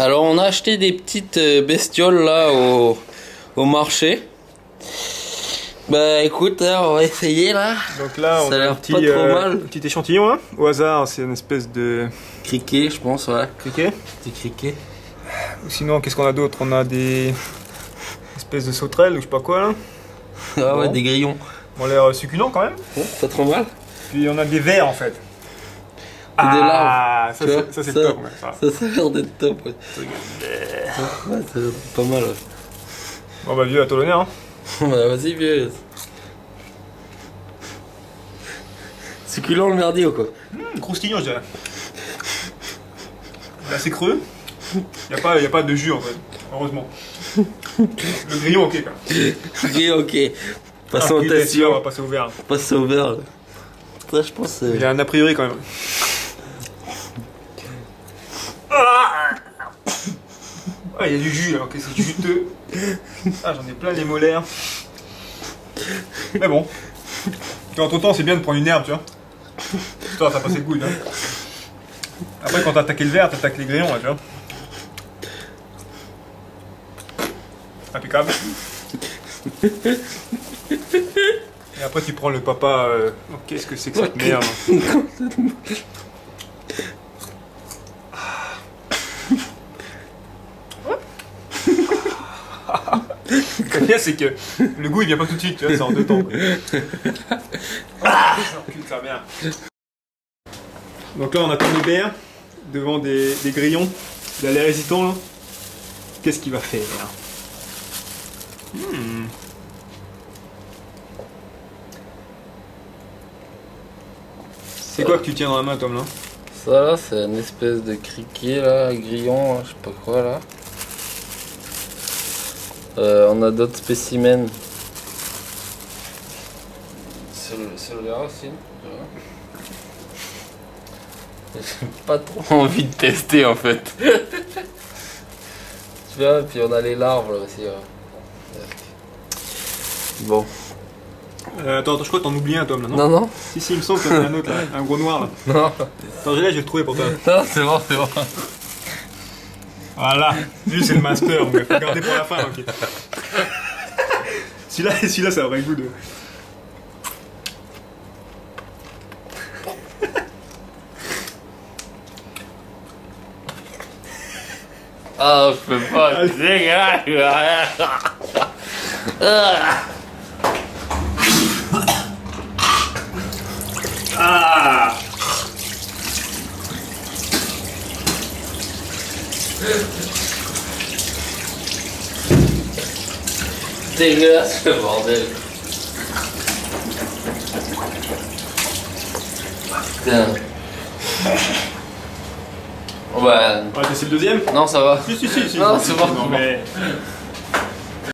Alors on a acheté des petites euh, bestioles là au, au marché. Bah écoute, hein, on va essayer là. Donc là, on Ça a a un petit, pas trop euh, mal. un petit échantillon. hein. Au hasard, c'est une espèce de Criquet, je pense, ouais. criquet. Petit criquet. Sinon, qu'est-ce qu'on a d'autre? On a des espèces de sauterelles ou je sais pas quoi là. Ah ouais, des grillons. Ont l'air succulents quand même. Bon, pas trop mal. Puis on a des vers en fait. Ah, ça, c'est- ça c'est ça- top. ouais, ça. Ça, ça a l'air d'être top. Ouais, ouais ça a l'air pas mal. Ouais. Bon bah vieux à ton honneur. Hein. bah vas-y, vieux. Succulent le merdier ou quoi Hum, croustillant je dirais. Là c'est creux. Y a pas, y a pas de jus en fait. Heureusement. Le grillon ok quand même. Ok, ok. Passons au test On va passer au vert. Passe au vert. là. Ça, je pense. euh, Il y a un a priori quand même. Il y a du jus là, ok, c'est juteux. Ah, j'en ai plein les molaires. Mais bon. Entre temps, c'est bien de prendre une herbe, tu vois. Histoire, ça passer le goût, hein. Après, quand t'as attaqué le verre, t'attaques les grillons, là, tu vois. Impeccable. Et après, tu prends le papa. euh, Qu'est-ce que c'est que cette merde? Est bien, c'est que le goût il vient pas tout de suite, tu vois, c'est en deux temps. Ah, putain. Donc là, on attend Hubert devant des, des grillons. Il a l'air hésitant là. Qu'est-ce qu'il va faire Hmm. C'est quoi que tu tiens dans la main, Tom là? Ça là, c'est une espèce de criquet là, grillon, là, je sais pas quoi là. Euh, on a d'autres spécimens. C'est le, c'est le verre aussi. J'ai pas trop envie de tester en fait. tu vois, puis on a les larves là aussi. ouais. Bon. euh, Attends, attends, je crois que t'en oublies un, Tom là, non, Non, non, Si, si, il me semble qu'il y en a un autre là, un gros noir là. non, Attends, je vais le trouver pour toi. non, c'est bon, c'est bon. Voilà, lui c'est le master, donc faut garder pour la fin, ok. celui-là, celui-là, ça aurait le goût de. Ah, je peux pas, Allez. c'est dégueulasse. Ah. Ah Dégueulasse le bordel. Putain. Ouais. On va tester le deuxième? Non, ça va. Si, si, si, si. Non, c'est bon. Non, mais.